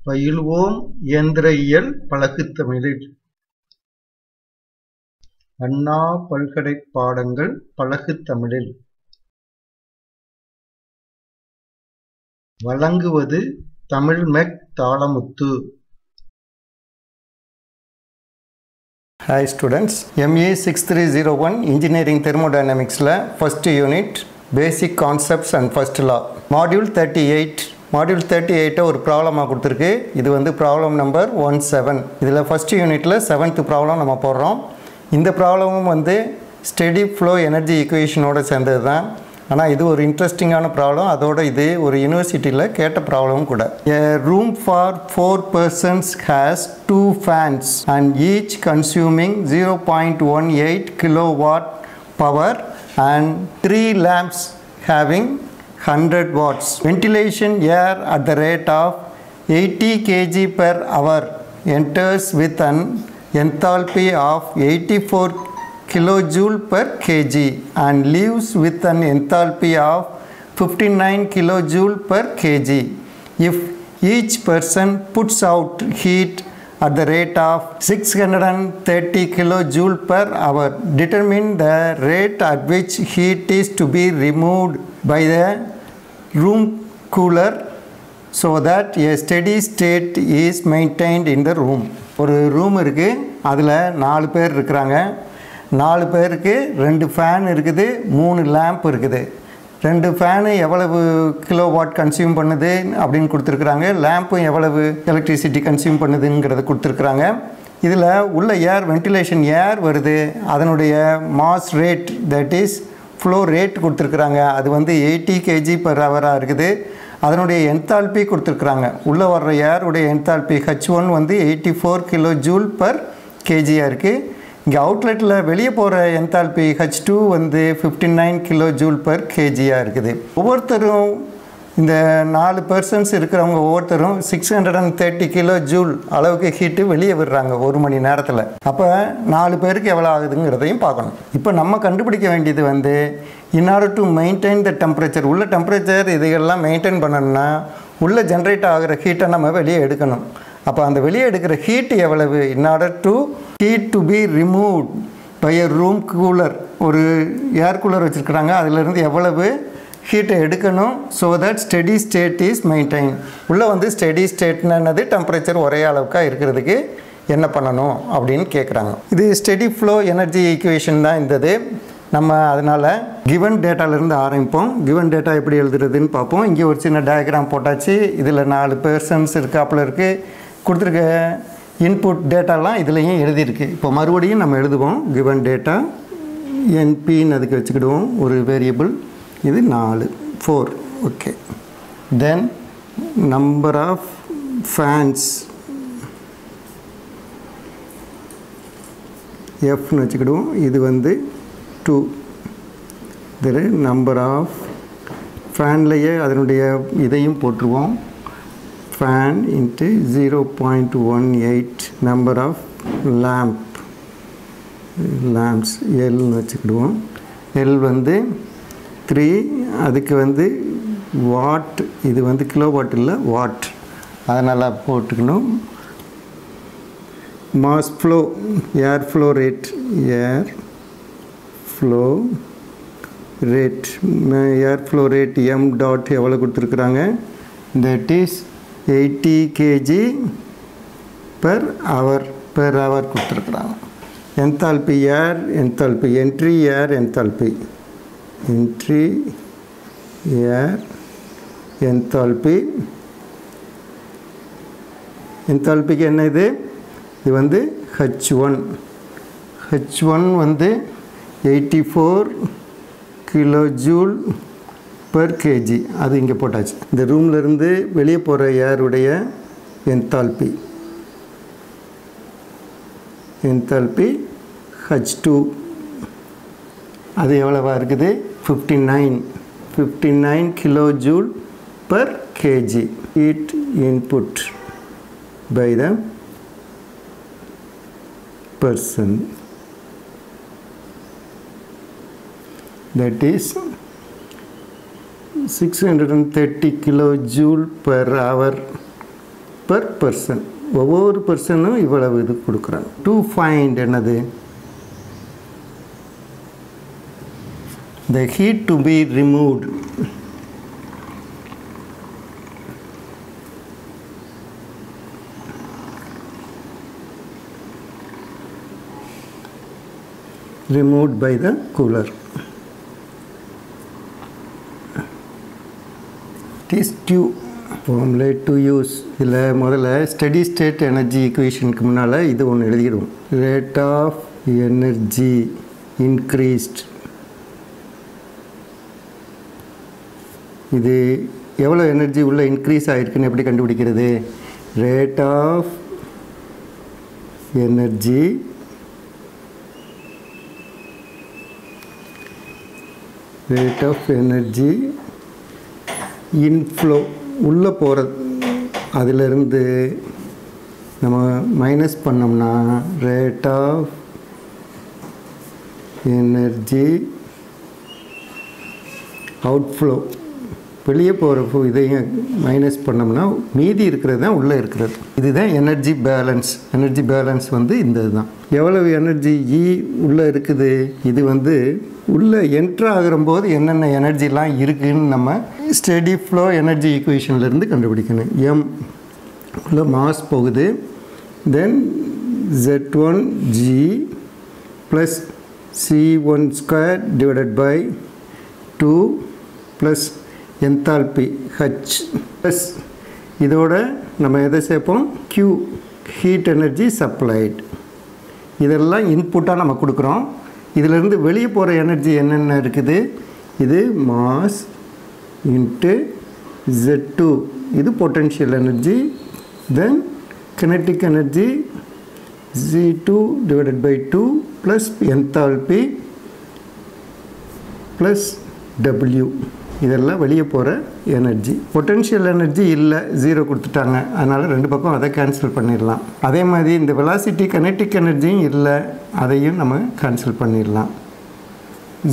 பயில்வோம் இயந்திர இயல் பழகு அண்ணா பல்கலை பாடங்கள் பழகு வழங்குவது Tamil mech Thalamuthu hi students MA six three zero one engineering தெர்மோடைனமிக்ஸில் first unit basic concepts and first law module thirty eight எயிட்டை ஒரு ப்ராப்ளமாக கொடுத்துருக்கு. இது வந்து ப்ராப்ளம் நம்பர் ஒன் செவன் இதில் ஃபஸ்ட் யூனிட்டில் செவன்த்து ப்ராப்ளம் நம்ம போடுறோம். இந்த ப்ராப்ளமும் வந்து ஸ்டெடி ஃப்ளோ எனர்ஜி ஈக்குவேஷனோடு சேர்ந்தது தான் ஆனால் இது ஒரு இன்ட்ரெஸ்டிங்கான ப்ராப்ளம் அதோட இது ஒரு யூனிவர்சிட்டியில் கேட்ட ப்ராப்ளமும் கூட. A room for four persons has two fans and each consuming zero point one eight kilo watt power and three lamps having 100 watts. Ventilation air at the rate of 80 kg per hour enters with an enthalpy of 84 kilojoule per kg and leaves with an enthalpy of 59 kilojoule per kg. If each person puts out heat at the rate of 630 kilojoule per hour. Determine the rate at which heat is to be removed by the room cooler so that a steady state is maintained in the room. ஒரு room இருக்குது அதில் நாலு பேர் இருக்கிறாங்க. நாலு பேருக்கு ரெண்டு fan இருக்குது மூணு லேம்ப் இருக்குது. ரெண்டு ஃபேனு எவ்வளவு கிலோ வாட் கன்சியூம் பண்ணுது அப்படின்னு கொடுத்துருக்குறாங்க. லேம்பும் எவ்வளவு எலக்ட்ரிசிட்டி கன்சியூம் பண்ணுதுங்கிறத கொடுத்துருக்குறாங்க. இதில் உள்ள ஏர் வென்டிலேஷன் ஏர் வருது. அதனுடைய mass rate that is flow rate கொடுத்துருக்குறாங்க. அது வந்து எயிட்டி கேஜி பர் ஹவராக இருக்குது. அதனுடைய என்தால்பி கொடுத்துருக்குறாங்க. உள்ளே வர்ற ஏருடைய என்தால்பி ஹச் ஒன் வந்து eighty four kilo joule per கேஜியாக இருக்குது இங்கே அவுட்லெட்டில் வெளியே போகிற என்தால்பி ஹச் டூ வந்து fifty nine kilo joule per கேஜியாக இருக்குது. ஒவ்வொருத்தரும் இந்த நாலு பர்சன்ஸ் இருக்கிறவங்க ஒவ்வொருத்தரும் six hundred and thirty kilo joule அளவுக்கு ஹீட்டு வெளியே விடுறாங்க ஒரு மணி நேரத்தில். அப்போ நாலு பேருக்கு எவ்வளோ ஆகுதுங்கிறதையும் பார்க்கணும். இப்போ நம்ம கண்டுபிடிக்க வேண்டியது வந்து in to maintain the temperature உள்ள டெம்பரேச்சர் இதுகள்லாம் மெயின்டைன் பண்ணணும்னா உள்ளே ஜென்ரேட் ஆகிற ஹீட்டை நம்ம வெளியே எடுக்கணும். அப்போ அந்த வெளியே எடுக்கிற ஹீட் எவ்வளவு? In order to heat to be remove by a room cooler ஒரு ஏர் கூலர் வச்சுருக்குறாங்க அதிலிருந்து எவ்வளவு ஹீட்டை எடுக்கணும். So that steady state is maintain உள்ளே வந்து ஸ்டெடி ஸ்டேட்னது டெம்பரேச்சர் ஒரே அளவுக்காக இருக்கிறதுக்கு என்ன பண்ணணும் அப்படின்னு கேட்குறாங்க இது ஸ்டெடி ஃப்ளோ எனர்ஜி ஈக்குவேஷன் தான் இருந்தது நம்ம அதனால் கிவன் டேட்டாலேருந்து ஆரம்பிப்போம். கிவன் டேட்டா எப்படி எழுதுறதுன்னு பார்ப்போம். இங்கே ஒரு சின்ன டயக்ராம் போட்டாச்சு. இதில் நாலு பெர்சன்ஸ் இருக்காப்புல இருக்குது கொடுத்துருக்க இன்புட் டேட்டாலாம் இதுலேயும் எழுதியிருக்கு. இப்போ மறுபடியும் நம்ம எழுதுவோம். கிவன் டேட்டா என்பின்னு அதுக்கு வச்சுக்கிடுவோம். ஒரு வேரியபிள் இது நாலு four okay then number of fans எஃப்னு வச்சுக்கிடுவோம். இது வந்து டூ இது நம்பர் ஆஃப் ஃபேன்லேயே அதனுடைய இதையும் போட்டுருவோம். Fan into zero point one eight number of lamp lamps எல்னு வச்சுக்கிடுவோம். எல் வந்து த்ரீ அதுக்கு வந்து வாட் இது வந்து கிலோ வாட் இல்லை வாட் அதனால் போட்டுக்கணும். Mass flow air flow rate air flow rate air flow rate M dot எவ்வளோ கொடுத்துருக்குறாங்க? That is eighty KG per hour per hour கொடுத்துருக்குறாங்க. Enthalpy air enthalpy entry air enthalpy entry air enthalpy. Enthalpyக்கு என்ன இது? இது வந்து ஹச் ஒன் ஹச் ஒன் வந்து eighty four kilo joule per KG அது இங்கே போட்டாச்சு. இந்த ரூம்லேருந்து வெளியே போகிற ஏருடைய என்தால்பி என்தால்பி ஹச் டூ அது எவ்வளவா இருக்குது? 59 59 kilojoule per kg. Heat input by the person. That is 630 kilojoule per hour per person. ஒவ்வொரு பர்சனும் இவ்வளவு இது கொடுக்குறாங்க. டூ ஃபைண்ட் என்னது? the heat to be removed removed by the cooler it is due formulate to use இதில் முதல்ல steady state energy ஈக்குவேஷனுக்கு முன்னால் இது ஒன்று எழுதிடுவோம் ரேட் ஆஃப் எனர்ஜி இன்க்ரீஸ்ட் இது எவ்வளோ எனர்ஜி உள்ள இன்க்ரீஸ் ஆகிருக்குன்னு எப்படி கண்டுபிடிக்கிறது? Rate of energy rate of energy inflow உள்ளே போகிறது அதிலிருந்து நம்ம மைனஸ் பண்ணோம்னா ரேட் ஆஃப் எனர்ஜி அவுட்ஃப்ளோ வெளியே போகிறப்போ இதையும் மைனஸ் பண்ணோம்னா மீதி இருக்கிறது தான் உள்ளே இருக்கிறது. இதுதான் எனர்ஜி பேலன்ஸ் எனர்ஜி பேலன்ஸ் வந்து இந்த இதுதான் எவ்வளவு எனர்ஜி இ e உள்ளே இருக்குது? இது வந்து உள்ளே என்ட்ரு ஆகிறம்போது என்னென்ன எனர்ஜிலாம் இருக்குதுன்னு நம்ம ஸ்டெடி ஃப்ளோ எனர்ஜி ஈக்குவேஷன்லேருந்து கண்டுபிடிக்கணும். எம் உள்ள மாஸ் போகுது. Then Z one G plus C one square divided by two plus enthalpy H plus இதோட நம்ம எதை சேர்ப்போம்? க்யூ ஹீட் எனர்ஜி சப்ளைட் இதெல்லாம் இன்புட்டாக நம்ம கொடுக்குறோம். இதிலிருந்து வெளியே போகிற எனர்ஜி என்னென்ன இருக்குது? இது மாஸ் இன்ட்டு ஜெட் டூ இது potential energy then kinetic energy G two divided by two plus enthalpy plus W இதெல்லாம் வெளியே போகிற எனர்ஜி பொட்டென்ஷியல் எனர்ஜி இல்லை ஜீரோ கொடுத்துட்டாங்க. அதனால் ரெண்டு பக்கம் அதை கேன்சல் பண்ணிடலாம். அதே மாதிரி இந்த வெலாசிட்டி கனெக்டிக் எனர்ஜியும் இல்லை அதையும் நம்ம கேன்சல் பண்ணிடலாம்.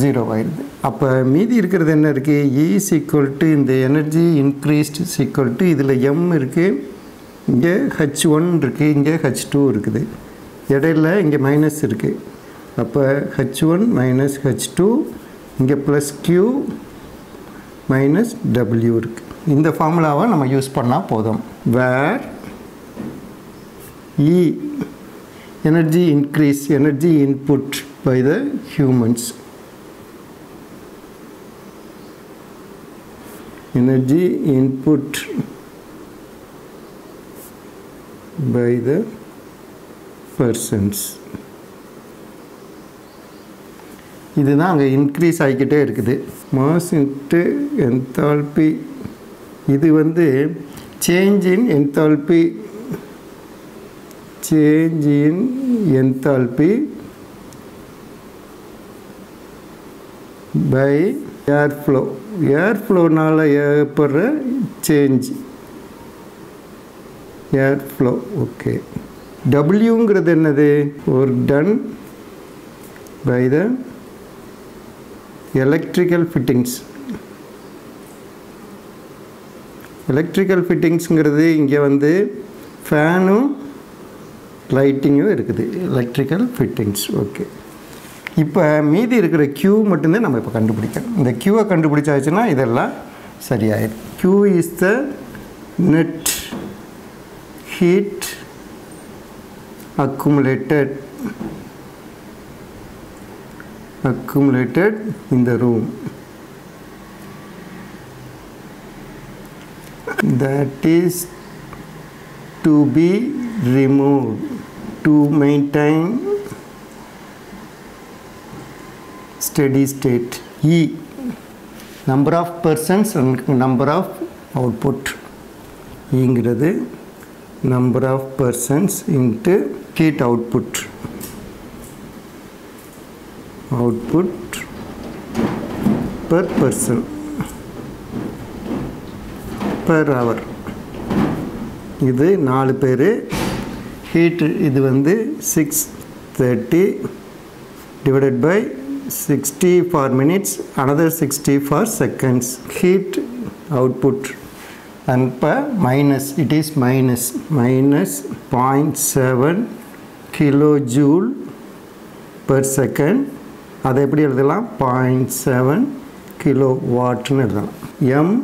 ஜீரோ ஆயிடுது. அப்போ மீதி இருக்கிறது என்ன இருக்குது இ e சீக்குவல் டு இந்த எனர்ஜி இன்க்ரீஸ்ட் சீக்குவல் டு இதில் எம் இருக்குது இங்கே ஹச் ஒன் இருக்குது இங்கே ஹச் டூ இருக்குது. இடையில இங்கே மைனஸ் இருக்குது அப்போ H one minus H two இங்கே ப்ளஸ் க்யூ மைனஸ் டபிள்யூ இருக்குது இந்த ஃபார்முலாவை நம்ம யூஸ் பண்ணால் போதும். Where E energy increase energy input by the humans energy input by the persons. இதுதான் அங்கே இன்க்ரீஸ் ஆகிக்கிட்டே இருக்குது. மாஸ் இன்ட்டு என்தால்பி இது வந்து change in enthalpy change in enthalpy by air flow air ஃப்ளோனால் ஏற்படுற சேஞ்ச் ஏர் ஃப்ளோ ஓகே டபிள்யூங்கிறது என்னது? ஒரு done by the electrical fittings electrical ஃபிட்டிங்ஸுங்கிறது இங்கே வந்து ஃபேனும் லைட்டிங்கும் இருக்குது. எலக்ட்ரிக்கல் ஃபிட்டிங்ஸ் ஓகே இப்போ மீதி இருக்கிற க்யூ மட்டும்தான் நம்ம இப்போ கண்டுபிடிக்கணும். இந்த க்யூவை கண்டுபிடிச்சாச்சுன்னா இதெல்லாம் சரியாயிடும் Q is the net heat accumulated accumulated in the room that is to be removed to maintain steady state E number of persons and number of output ங்கிறது number of persons into heat output output per person per hour இது நாலு பேர் heat இது வந்து six thirty divided by 60 for minutes another 60 for seconds heat output and per minus it is minus minus 0.7 kilojoule per second அதை எப்படி எழுதலாம்? Point seven kilo வாட்னு எழுதலாம். M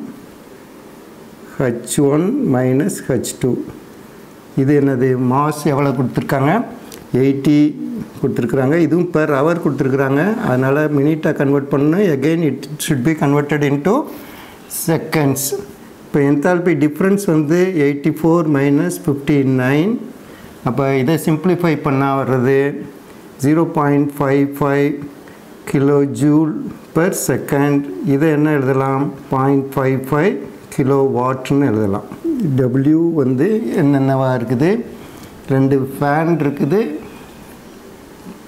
H one minus H two இது என்னது? Mass எவ்வளோ கொடுத்துருக்காங்க? Eighty கொடுத்துருக்குறாங்க. இதுவும் பெர் ஹவர் கொடுத்துருக்குறாங்க. அதனால் மினிட்டாக கன்வெர்ட் பண்ணணும் again it should be converted into seconds இப்போ என்தால்பி டிஃப்ரென்ஸ் வந்து eighty four minus fifty nine அப்போ இதை சிம்பிளிஃபை பண்ணால் வர்றது zero point five five kilo joule per second இதை என்ன எழுதலாம்? பாயிண்ட் ஃபைவ் ஃபைவ் கிலோ வாட்னு எழுதலாம். டபிள்யூ வந்து என்னென்னவா இருக்குது? ரெண்டு ஃபேன் இருக்குது.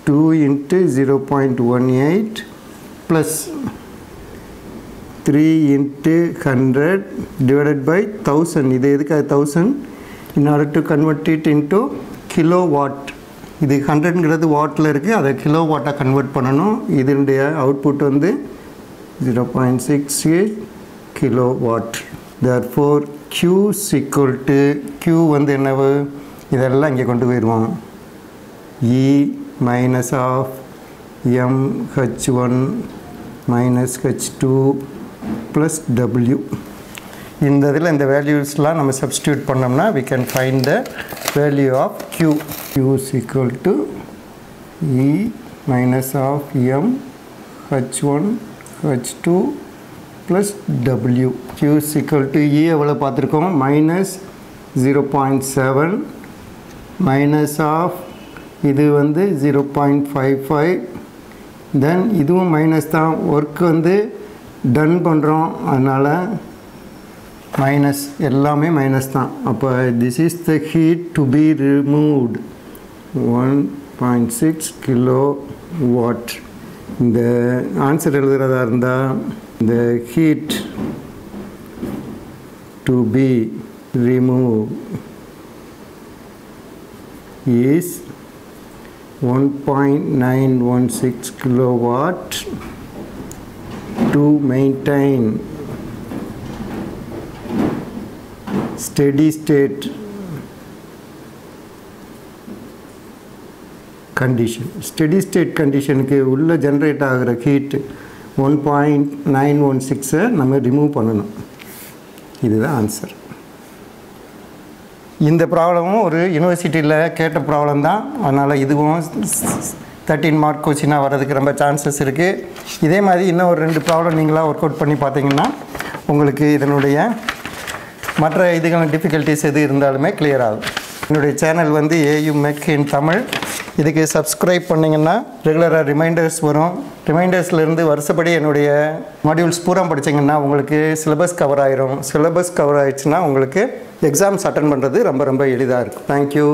Two into zero point one eight plus three into hundred divided by thousand இது எதுக்காக thousand in order to convert it into kilo watt இது ஹண்ட்ரட்ங்கிறது வாட்டில் இருக்குது அதை கிலோ வாட்டாக கன்வெர்ட் பண்ணணும். இதனுடைய அவுட்புட் வந்து zero point six eight kilo watt therefore Q equal to Q வந்து என்னவு? இதெல்லாம் இங்கே கொண்டு போயிடுவோம். E minus of M H one minus H two plus W இந்த இதில் இந்த வேல்யூஸ்லாம் நம்ம சப்ஸ்டியூட் பண்ணோம்னா we can find the value of q q is equal to e minus of m h1 h2 plus w. Q is equal to e எவ்வளோ பார்த்துருக்கோம்? Minus zero point seven minus of இது வந்து zero point five five then இதுவும் minus தான். Work வந்து ton பண்ணுறோம் அதனால் minus எல்லாமே மைனஸ் தான். அப்போ this is the heat to be removed one point six kilo watt இந்த ஆன்சர் எழுதுகிறதா இருந்தால் இந்த heat to be remove is one point nine one six kilo watt to maintain steady state condition steady state கண்டிஷனுக்கு உள்ளே generate ஆகிற heat one point nine one சிக்ஸை நம்ம remove பண்ணணும். இதுதான் ஆன்சர் இந்த ப்ராப்ளமும் ஒரு யூனிவர்சிட்டியில் கேட்ட ப்ராப்ளம் தான். அதனால் இதுவும் தேர்ட்டின் மார்க் கொஸ்டினாக வர்றதுக்கு ரொம்ப சான்சஸ் இருக்குது இதே மாதிரி இன்னும் ஒரு ரெண்டு ப்ராப்ளம் நீங்களாக ஒர்க் அவுட் பண்ணி பார்த்தீங்கன்னா உங்களுக்கு இதனுடைய மற்ற இதுக்கான டிஃபிகல்ட்டிஸ் எது இருந்தாலுமே கிளியர் ஆகும். என்னுடைய சேனல் வந்து ஏயு மெக் இன் தமிழ். இதுக்கு சப்ஸ்கிரைப் பண்ணிங்கன்னா ரெகுலராக ரிமைண்டர்ஸ் வரும். ரிமைண்டர்ஸ்லேருந்து வருஷப்படி என்னுடைய மாடியூல்ஸ் பூரா படிச்சிங்கன்னா உங்களுக்கு சிலபஸ் கவர் ஆயிரும். சிலபஸ் கவர் ஆயிடுச்சுன்னா உங்களுக்கு எக்ஸாம்ஸ் அட்டன் பண்ணுறது ரொம்ப ரொம்ப எளிதாக இருக்கும். தேங்க்யூ